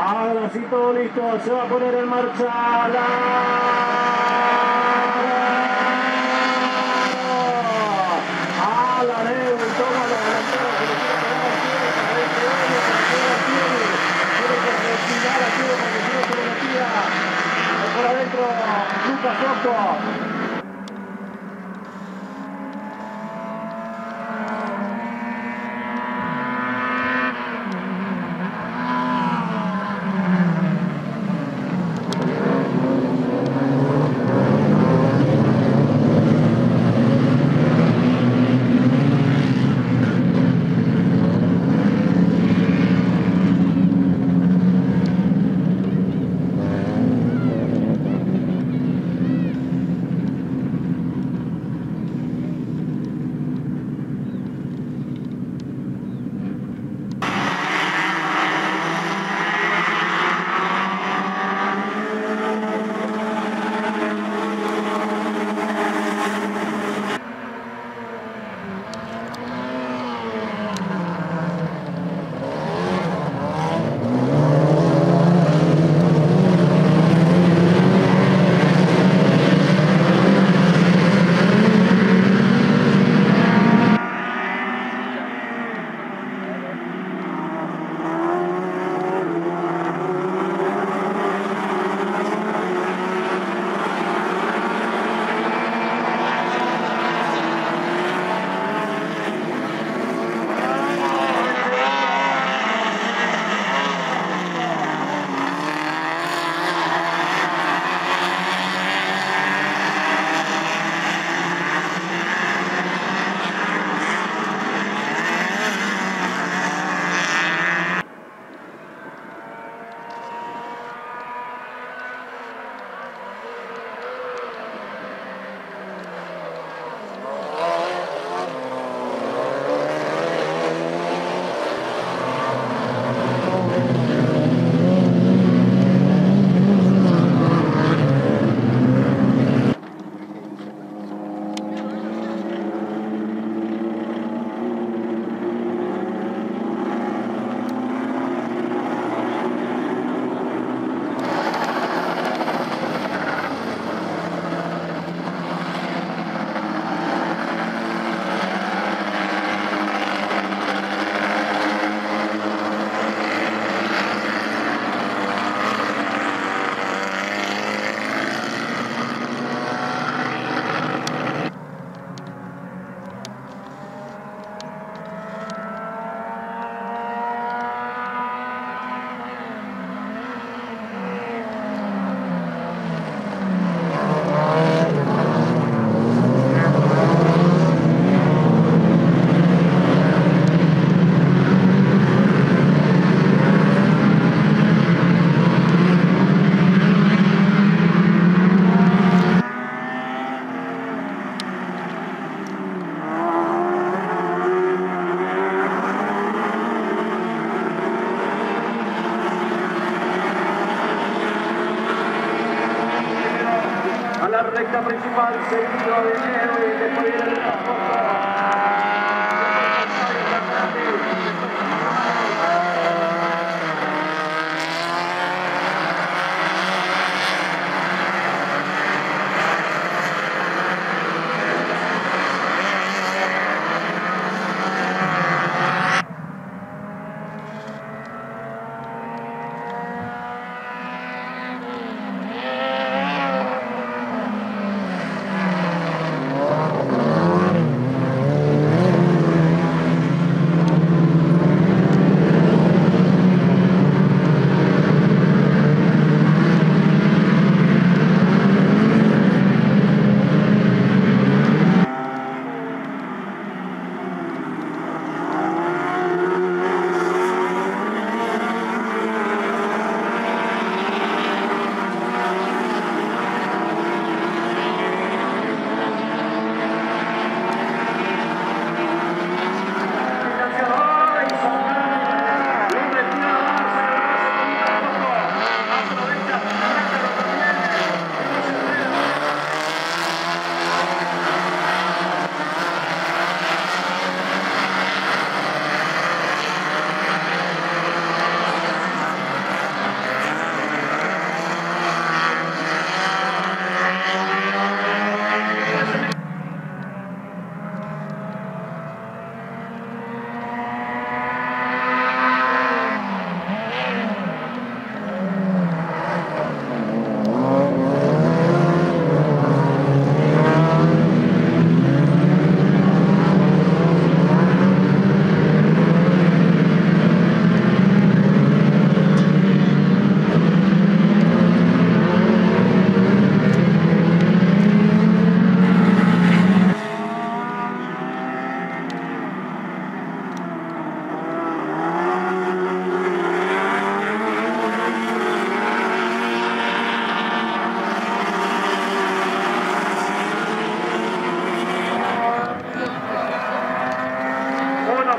Ahora sí, todo listo. Se va a poner en marcha la... Toma la se le quiere pegar al el que que que que le. Por adentro, Lucas Soto.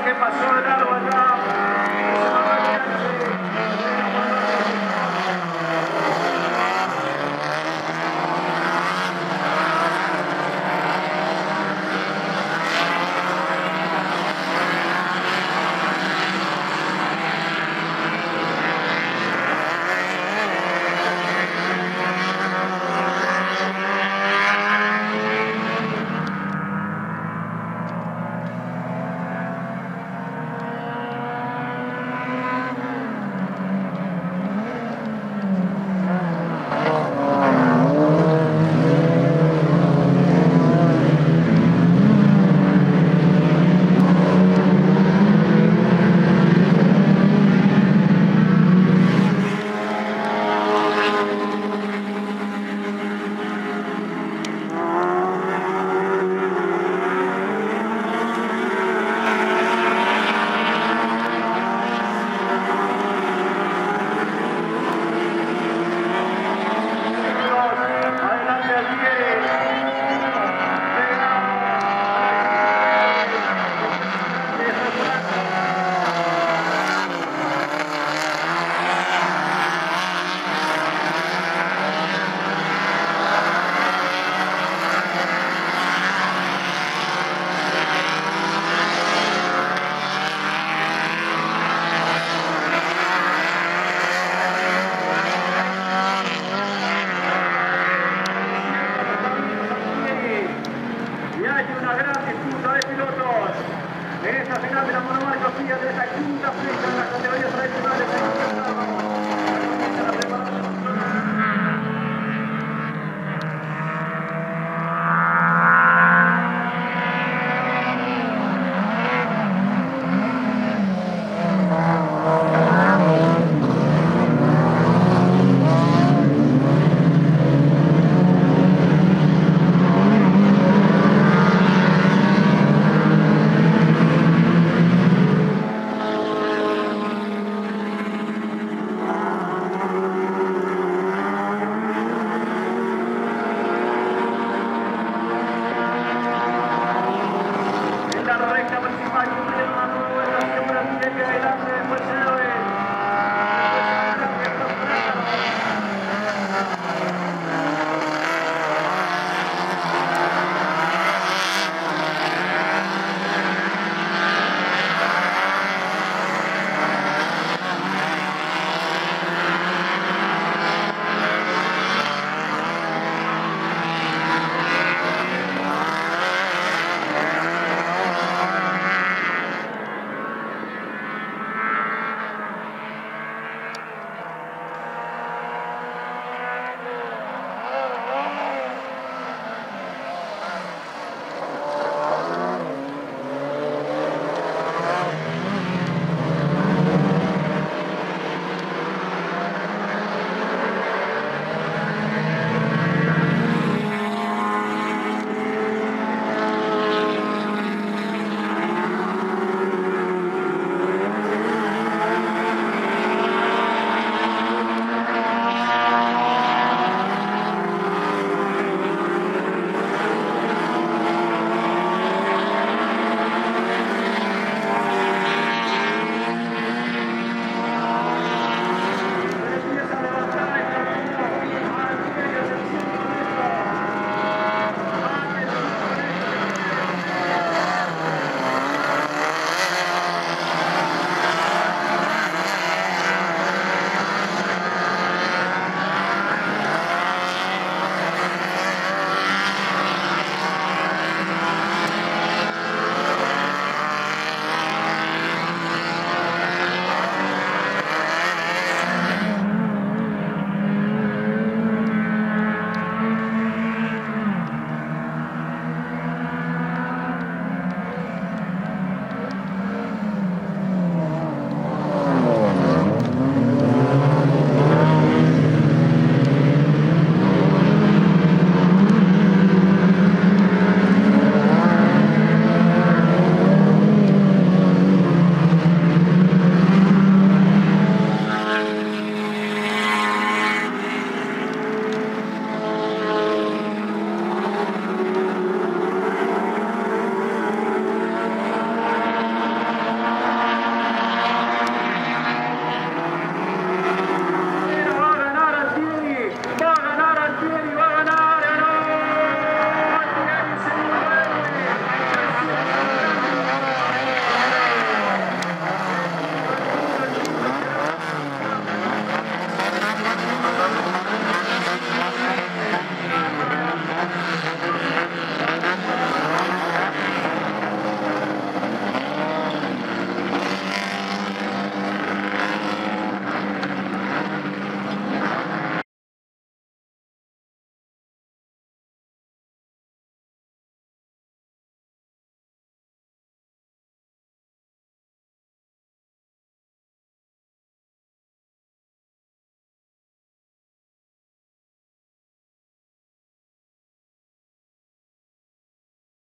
que pasó de largo.